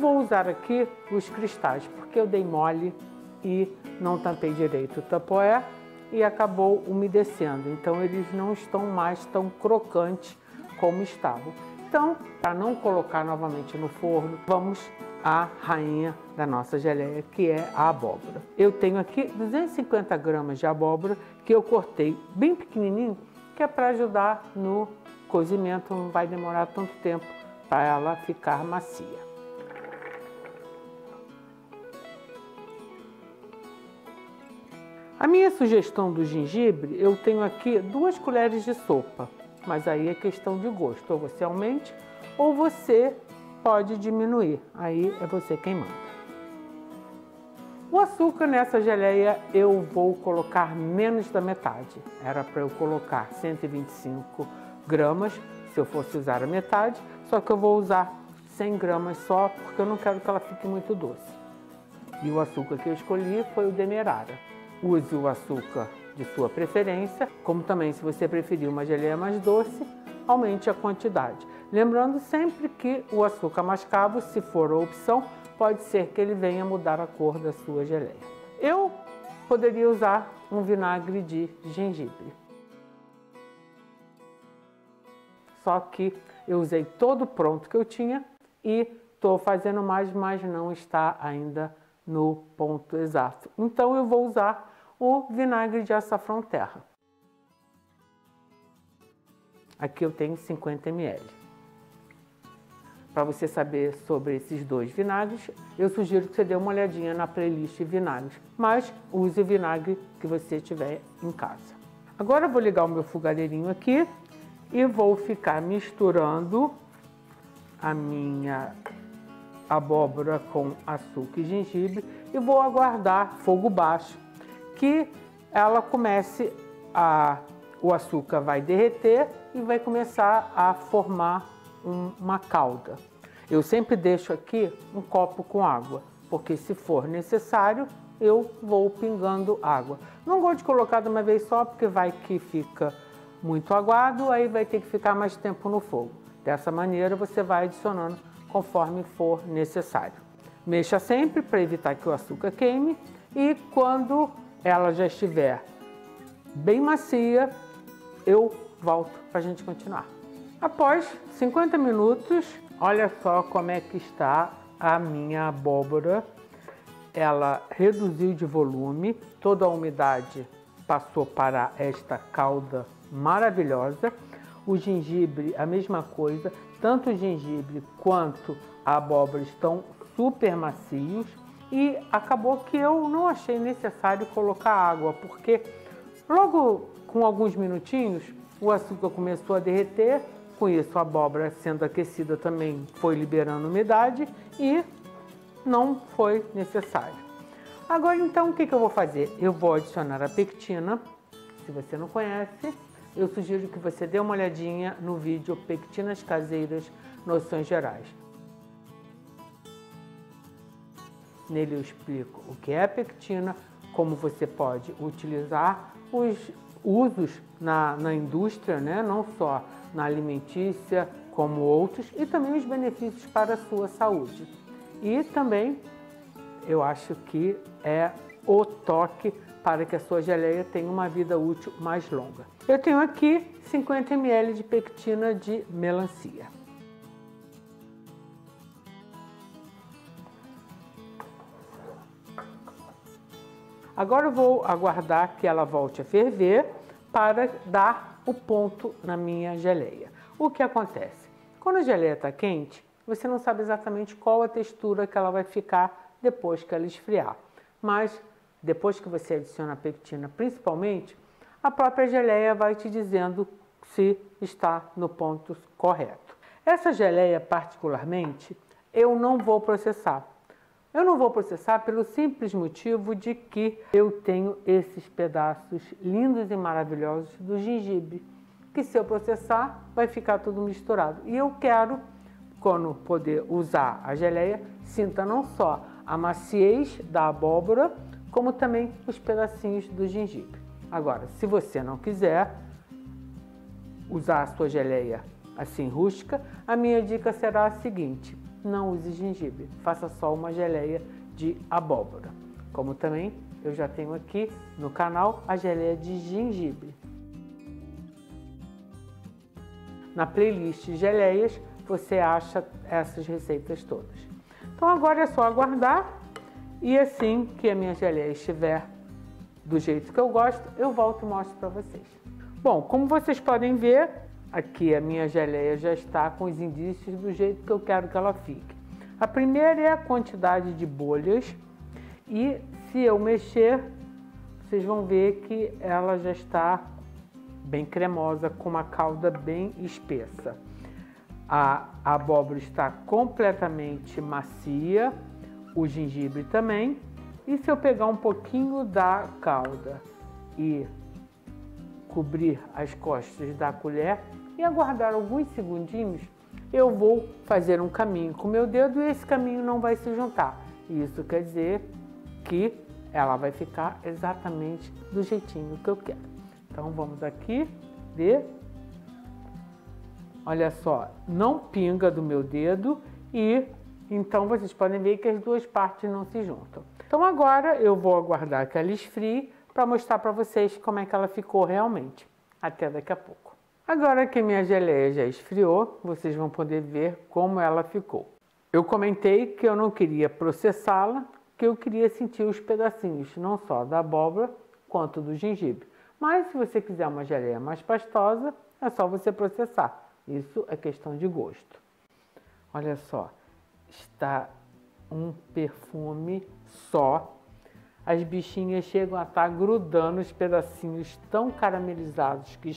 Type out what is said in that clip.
Vou usar aqui os cristais, porque eu dei mole e não tampei direito o tapoé e acabou umedecendo. Então eles não estão mais tão crocantes como estavam. Então, para não colocar novamente no forno, vamos à rainha da nossa geleia, que é a abóbora. Eu tenho aqui 250 gramas de abóbora que eu cortei bem pequenininho, que é para ajudar no cozimento, não vai demorar tanto tempo para ela ficar macia. A minha sugestão do gengibre, eu tenho aqui duas colheres de sopa, mas aí é questão de gosto, ou você aumente ou você pode diminuir, aí é você quem manda. O açúcar nessa geleia eu vou colocar menos da metade. Era para eu colocar 125 gramas, se eu fosse usar a metade, só que eu vou usar 100 gramas só, porque eu não quero que ela fique muito doce. E o açúcar que eu escolhi foi o demerara. Use o açúcar de sua preferência, como também se você preferir uma geleia mais doce, aumente a quantidade. Lembrando sempre que o açúcar mascavo, se for a opção, pode ser que ele venha mudar a cor da sua geleia. Eu poderia usar um vinagre de gengibre. Só que eu usei todo pronto que eu tinha e estou fazendo mais, mas não está ainda no ponto exato. Então eu vou usar o vinagre de açafrão terra. Aqui eu tenho 50 ml. Para você saber sobre esses dois vinagres, eu sugiro que você dê uma olhadinha na playlist vinagres, mas use o vinagre que você tiver em casa. Agora eu vou ligar o meu fogareirinho aqui e vou ficar misturando a minha abóbora com açúcar e gengibre e vou aguardar fogo baixo que ela comece a o açúcar vai derreter e vai começar a formar um, uma calda. Eu sempre deixo aqui um copo com água, porque se for necessário, eu vou pingando água. Não gosto de colocar de uma vez só, porque vai que fica muito aguado, aí vai ter que ficar mais tempo no fogo. Dessa maneira, você vai adicionando conforme for necessário. Mexa sempre para evitar que o açúcar queime e quando ela já estiver bem macia, eu volto para a gente continuar. Após 50 minutos, olha só como é que está a minha abóbora. Ela reduziu de volume, toda a umidade passou para esta calda maravilhosa. O gengibre, a mesma coisa, tanto o gengibre quanto a abóbora estão super macios e acabou que eu não achei necessário colocar água, porque logo com alguns minutinhos, o açúcar começou a derreter, com isso a abóbora sendo aquecida também foi liberando umidade e não foi necessário. Agora então o que, que eu vou fazer? Eu vou adicionar a pectina, se você não conhece, eu sugiro que você dê uma olhadinha no vídeo Pectinas Caseiras Noções Gerais. Nele eu explico o que é pectina, como você pode utilizar os usos na, na indústria, né? não só na alimentícia, como outros, e também os benefícios para a sua saúde. E também eu acho que é o toque para que a sua geleia tenha uma vida útil mais longa. Eu tenho aqui 50 ml de pectina de melancia. Agora eu vou aguardar que ela volte a ferver para dar o ponto na minha geleia. O que acontece? Quando a geleia está quente, você não sabe exatamente qual a textura que ela vai ficar depois que ela esfriar. Mas depois que você adiciona a pectina, principalmente, a própria geleia vai te dizendo se está no ponto correto. Essa geleia, particularmente, eu não vou processar. Eu não vou processar pelo simples motivo de que eu tenho esses pedaços lindos e maravilhosos do gengibre, que se eu processar vai ficar tudo misturado. E eu quero, quando poder usar a geleia, sinta não só a maciez da abóbora, como também os pedacinhos do gengibre. Agora, se você não quiser usar a sua geleia assim rústica, a minha dica será a seguinte: não use gengibre. Faça só uma geleia de abóbora. Como também eu já tenho aqui no canal a geleia de gengibre. Na playlist Geleias você acha essas receitas todas. Então agora é só aguardar e assim que a minha geleia estiver do jeito que eu gosto, eu volto e mostro para vocês. Bom, como vocês podem ver, aqui a minha geleia já está com os indícios do jeito que eu quero que ela fique. A primeira é a quantidade de bolhas e se eu mexer, vocês vão ver que ela já está bem cremosa, com uma calda bem espessa. A abóbora está completamente macia, o gengibre também. E se eu pegar um pouquinho da calda e cobrir as costas da colher e aguardar alguns segundinhos, eu vou fazer um caminho com meu dedo e esse caminho não vai se juntar. Isso quer dizer que ela vai ficar exatamente do jeitinho que eu quero. Então vamos aqui ver. Olha só, não pinga do meu dedo e então vocês podem ver que as duas partes não se juntam. Então agora eu vou aguardar que ela esfrie para mostrar para vocês como é que ela ficou realmente. Até daqui a pouco. Agora que minha geleia já esfriou, vocês vão poder ver como ela ficou. Eu comentei que eu não queria processá-la, que eu queria sentir os pedacinhos, não só da abóbora quanto do gengibre. Mas se você quiser uma geleia mais pastosa, é só você processar. Isso é questão de gosto. Olha só, está um perfume só. As bichinhas chegam a estar grudando os pedacinhos tão caramelizados que